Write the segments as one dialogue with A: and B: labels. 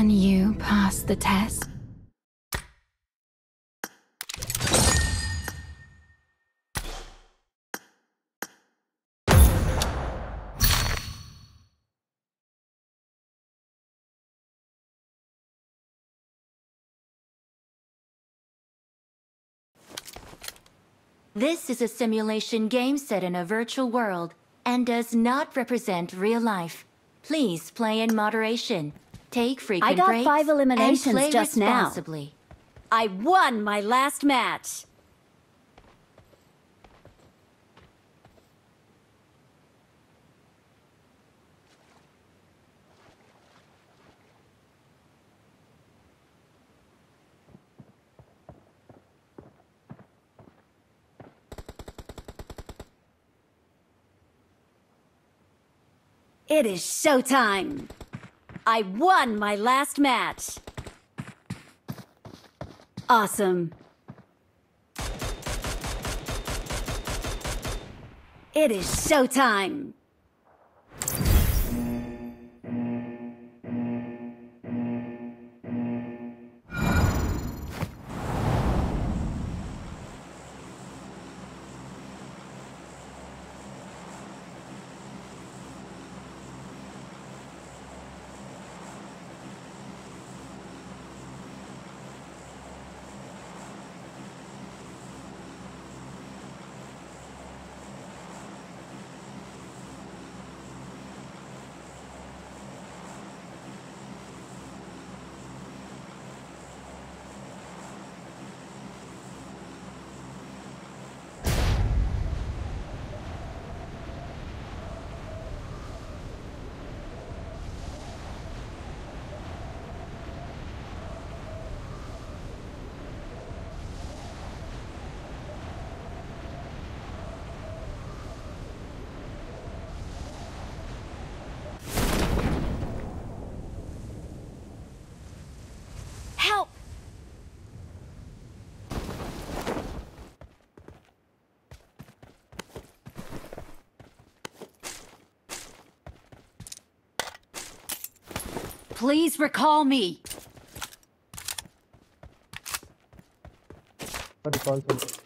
A: Can you pass the test?
B: This is a simulation game set in a virtual world and does not represent real life. Please play in moderation. Take frequent
C: I got
B: breaks
C: five eliminations
B: and play
C: just now. I won my last match. It is showtime. I won my last match. Awesome. It is showtime. Help! Please recall me.
D: What do you call it?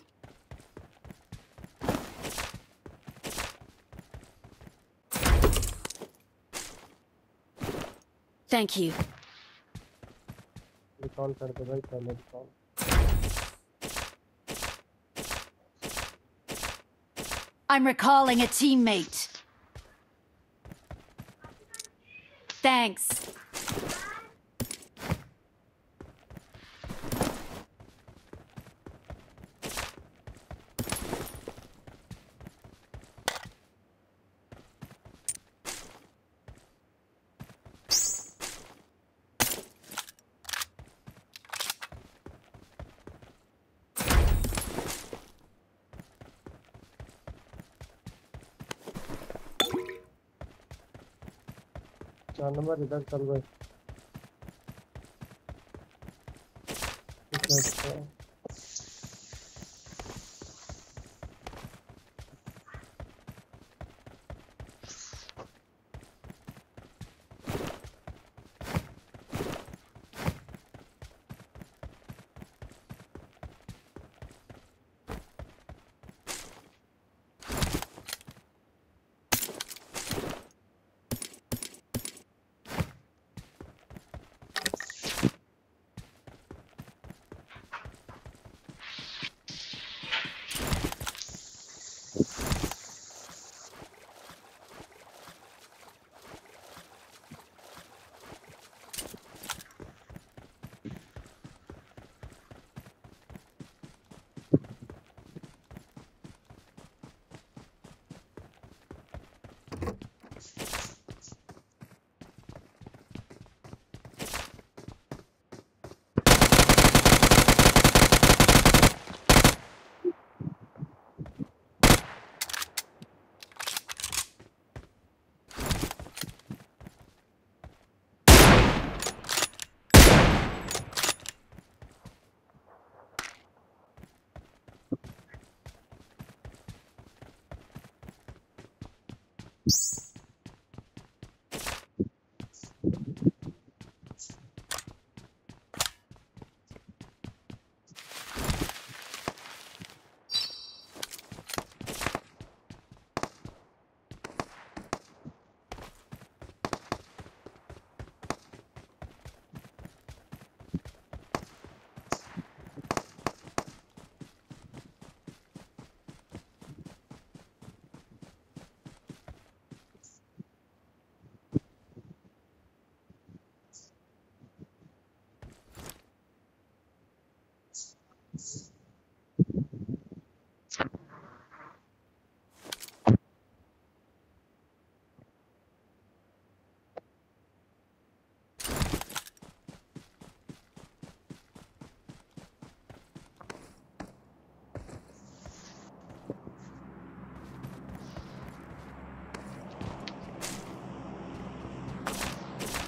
C: Thank you.
D: Recall कर दो भाई पहले recall.
C: I'm recalling a teammate. Thanks.
D: Number redact कर दो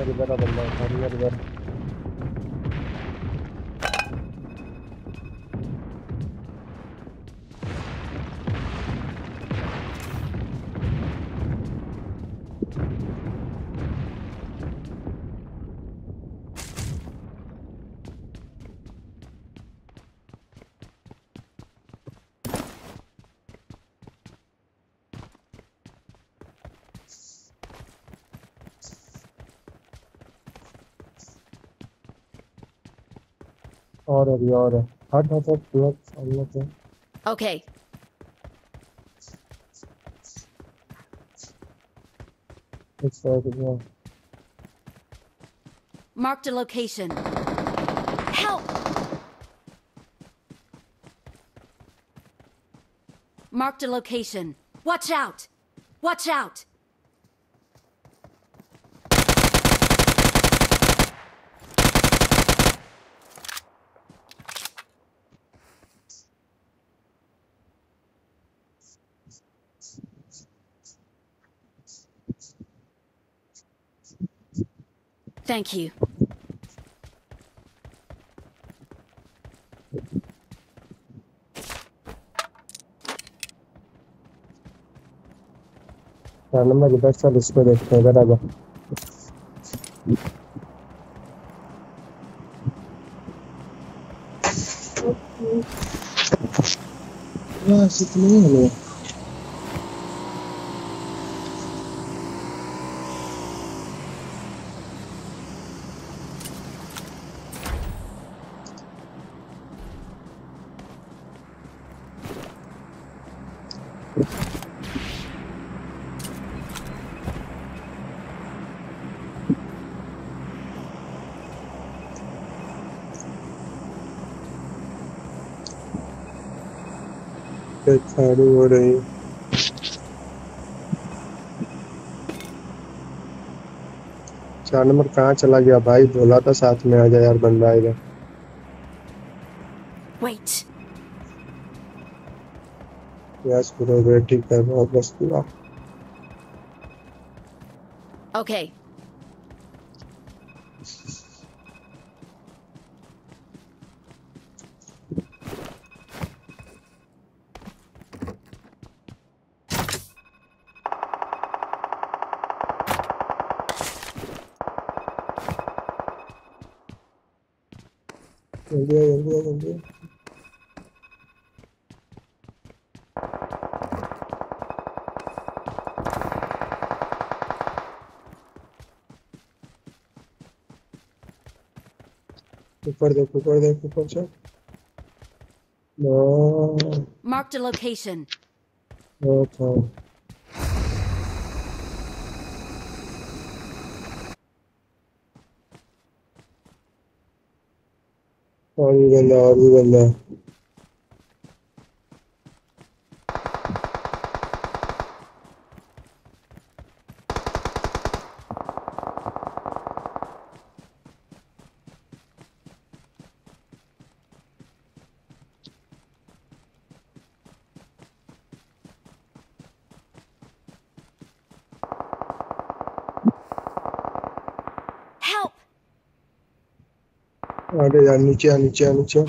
D: Kariyeri ver adamlar, kariyeri ver. Not blocks, nothing.
C: Okay.
D: It's over here.
C: Marked a location. Help! Marked a location. Watch out! Watch out! Thank you.
D: Random like best of this way, whatever. Ah, se चालू हो रही चार number कहाँ चला गया भाई बोला था साथ में आ जा यार बंदा आएगा
C: Wait.
D: यस पूरा वेट ठीक है बहुत बस पूरा
C: Okay.
D: ऊपर देख ऊपर देख ऊपर से no
C: Marked a location.
D: No था और भी बंदा और भी बंदा अरे यार नीचे आ नीचे आ नीचे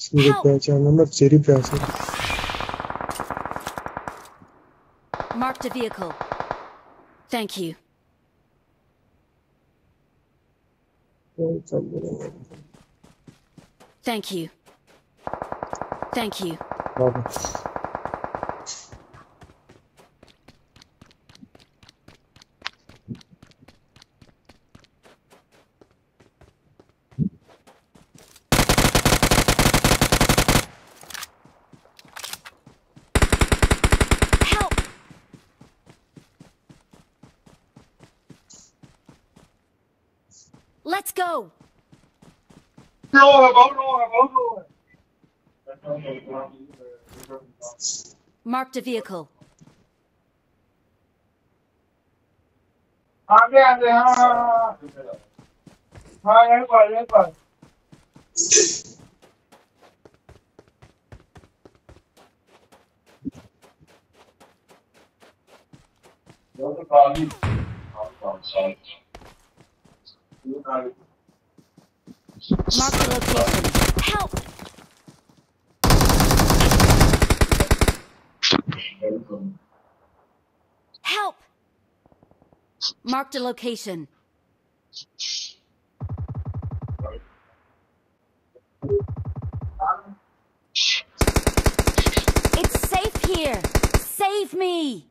D: सीधे पहचाना मत सीरी पे आसे
C: Marked a vehicle. Thank you. Thank you. Thank you. Thank you. Marked a vehicle.
E: I'm down there. Hi, everybody, everybody. Those are probably.
C: Marked a location. Help! Help! Marked a location. It's safe here. Save me.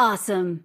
C: Awesome.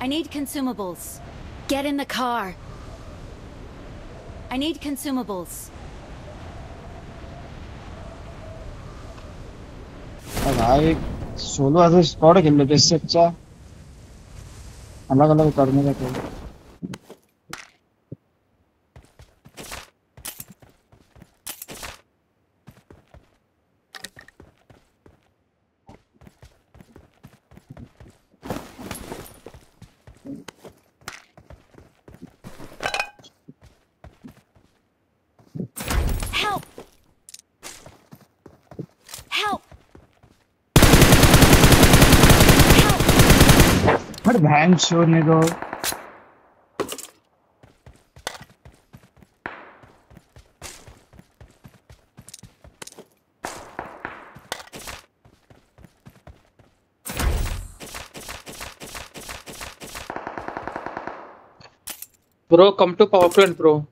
C: I need consumables. Get in the car. I need consumables.
F: और भाई solo ऐसे squad खेल लेते इससे अच्छा अलग अलग करने का I'm nigga.
E: Bro, come to power plant, bro.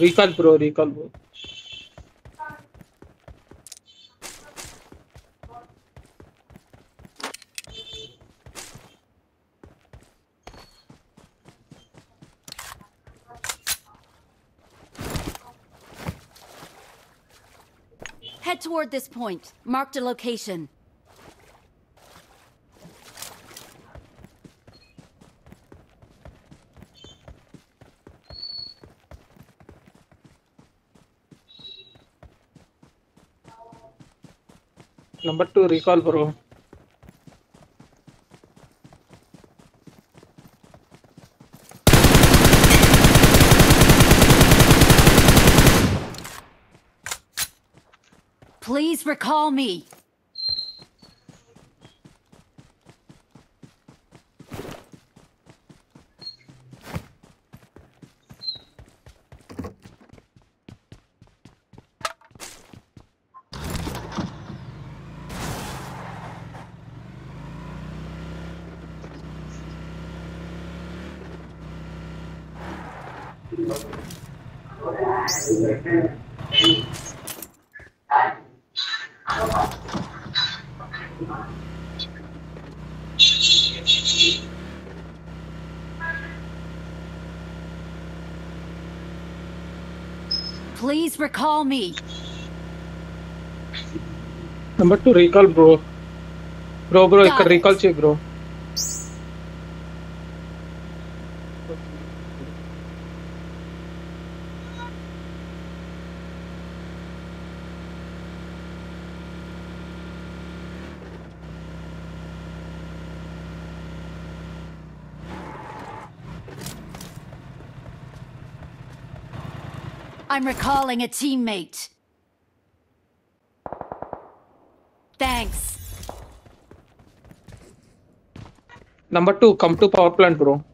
E: Recall, bro, recall, bro.
C: Toward this point. Marked a location.
E: Number two, recall, bro.
C: Please recall me. Please recall me.
E: Number two, recall, bro. Bro, bro, I
C: can
E: recall check, bro.
C: I'm recalling a teammate. Thanks.
E: Number two, come to power plant, bro.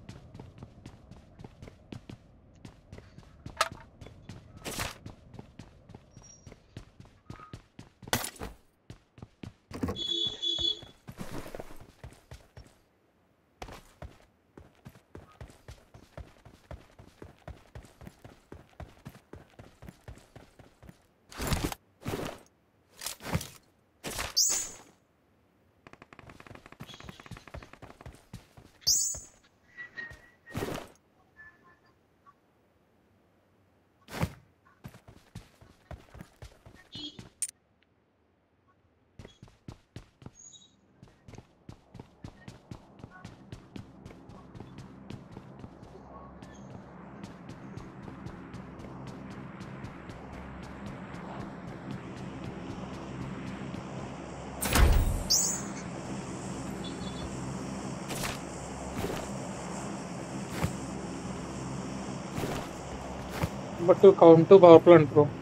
E: Number two, come to power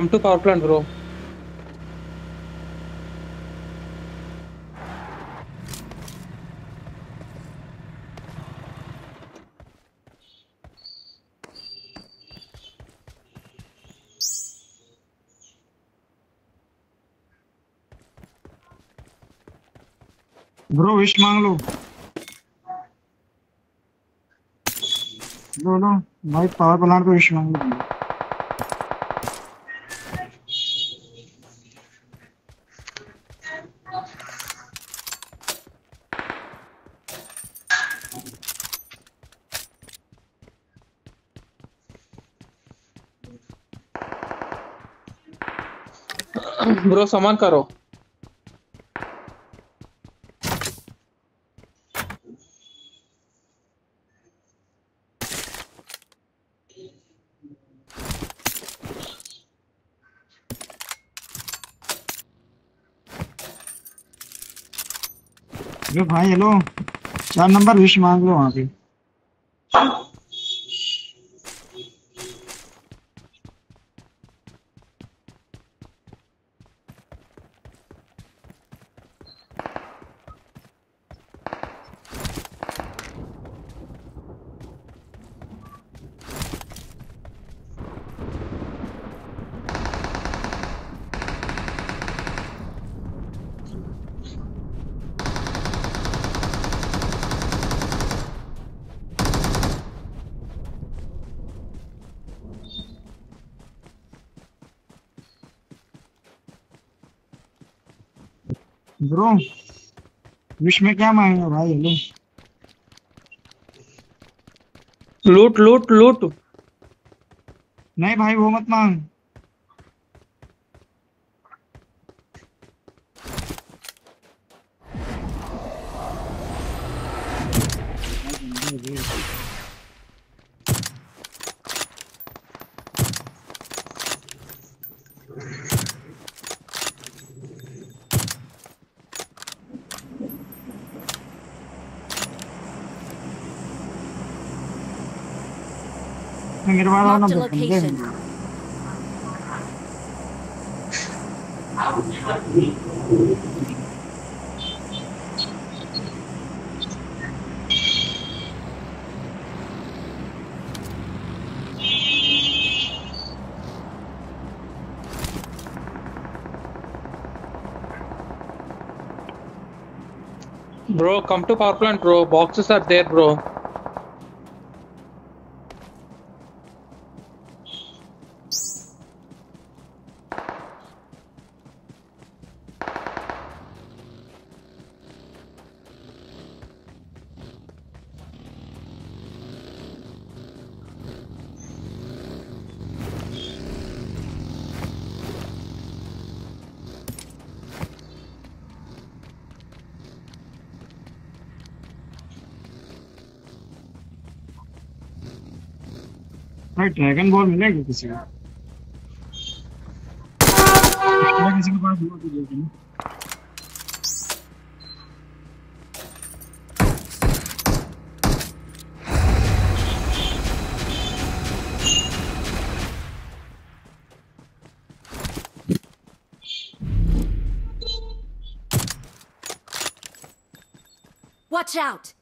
E: Come to power plant, bro.
F: Bro wish मांग लो लो लो भाई power plant पे wish मांग लो
E: bro सामान करो।
F: भाई hello चार number wish मांग लो वहाँ पे। ब्रो विश में क्या मांगेगा भाई हेलो
E: लूट लूट लूट।
F: नहीं भाई वो मत मांग। Hang it
C: Marked a location.
E: Bro, come to power plant, bro. Boxes are there, bro.
F: Dragon ball मिलेगा किसी को एक्स्ट्रा किसी के पास हो तो दे देना
C: Watch out!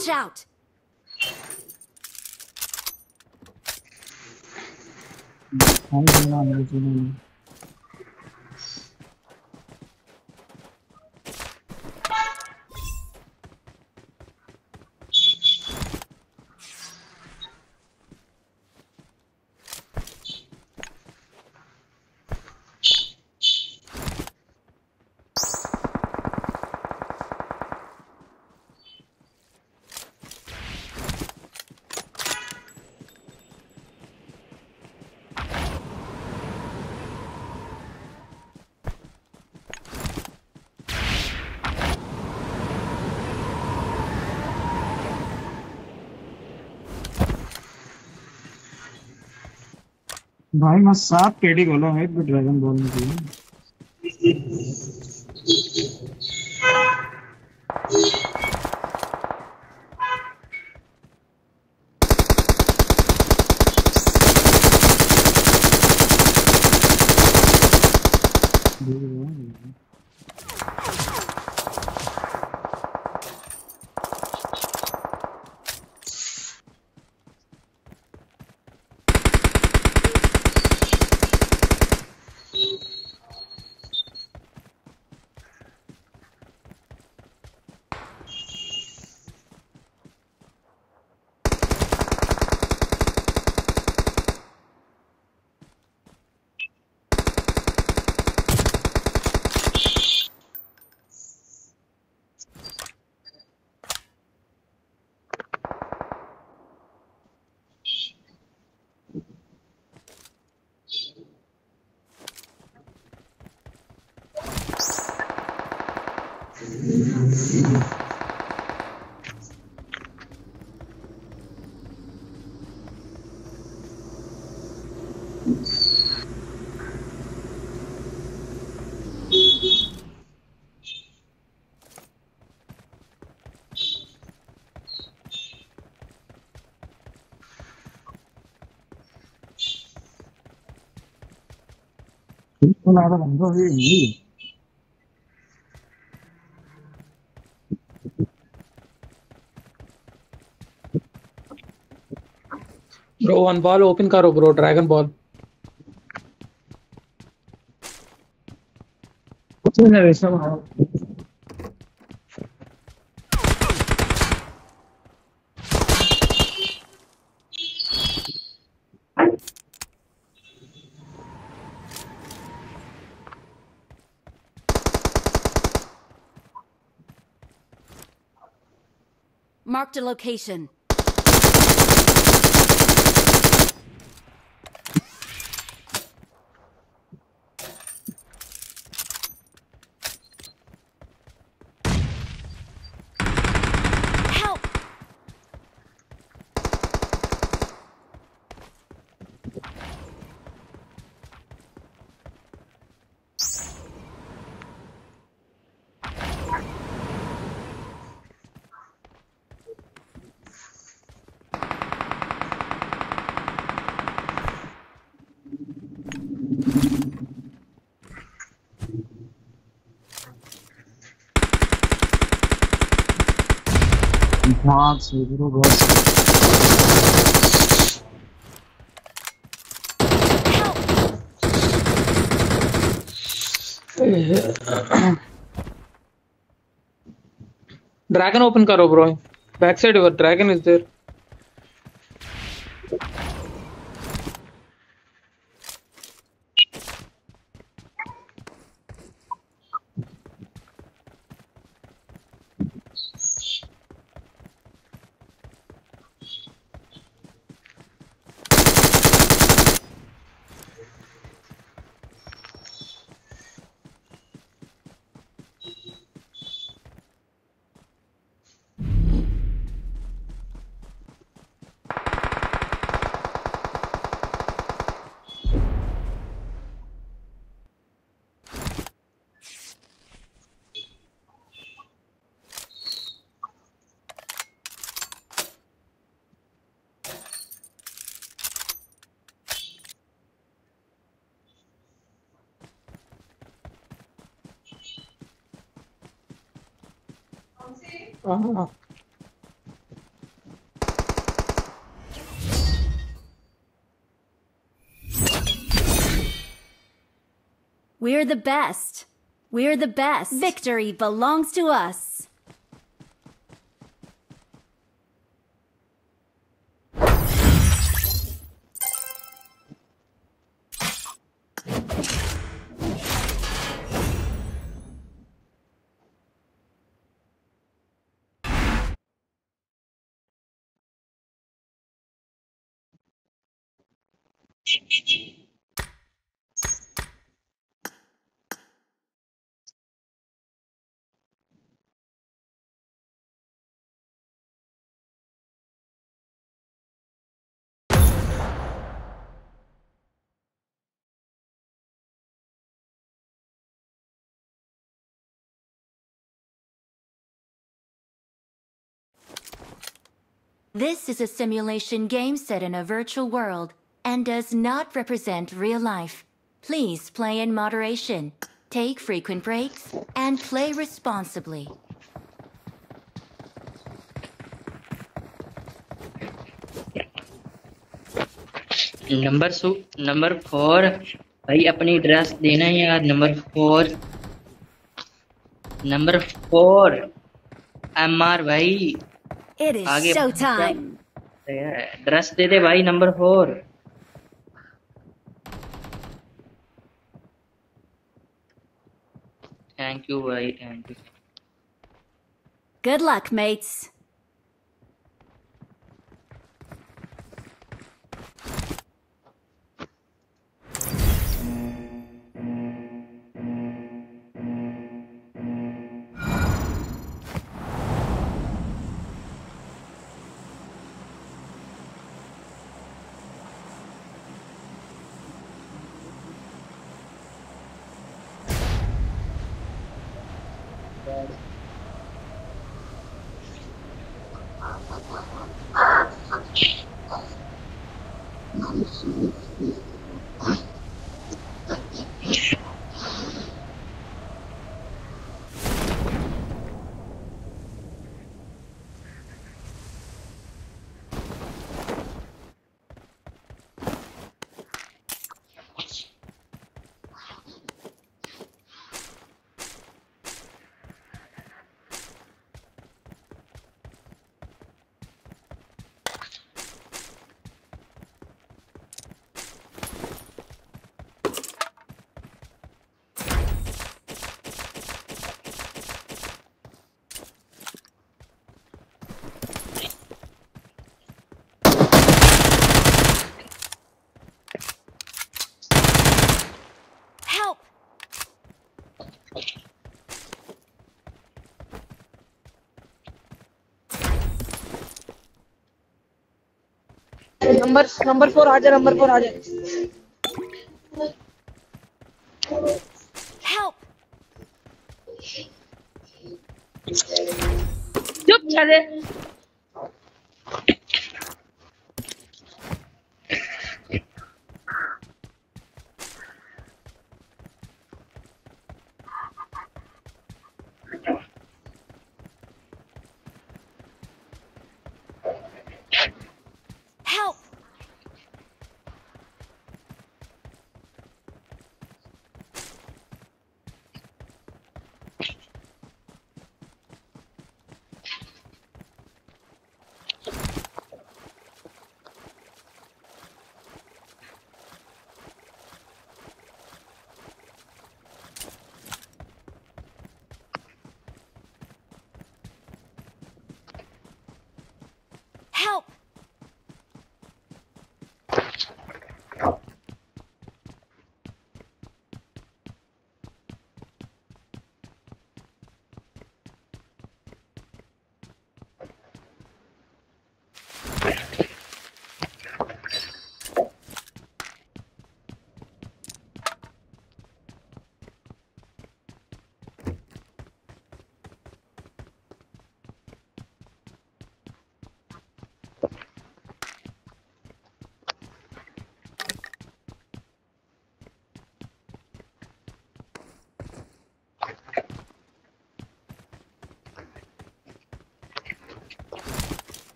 C: Watch out!
F: भाई मैं सात पेडी खोला है तो ड्रैगन बॉल में बिल्कुल आधा बंदा भी नहीं
G: ब्रो वन बॉल ओपन करो ब्रो ड्रैगन बॉल
F: कुछ नहीं वैसा
C: Marked a location.
G: Dragon open करो bro back side dragon is
C: there the best. We're the best. Victory belongs to us.
B: This is a simulation game set in a virtual world and does not represent real life. Please play in moderation, take frequent breaks, and play responsibly.
H: Number सु number four भाई अपनी dress देना यार number four number four M R भाई
C: It is
H: आगे
C: showtime.
H: Dress दे दे भाई number four thank you भाई thank you
C: Good luck, mates.
I: Number number four आजा नंबर फोर आ
C: जाए
H: चुप चले।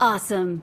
C: Awesome.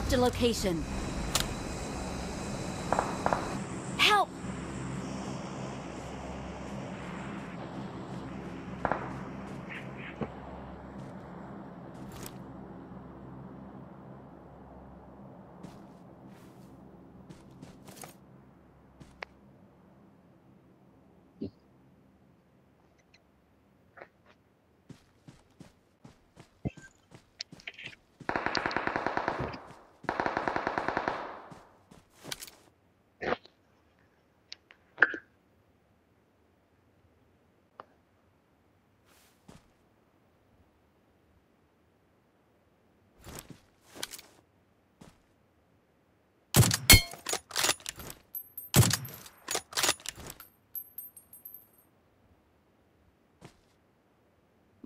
C: Marked a location.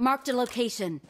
C: Marked a location.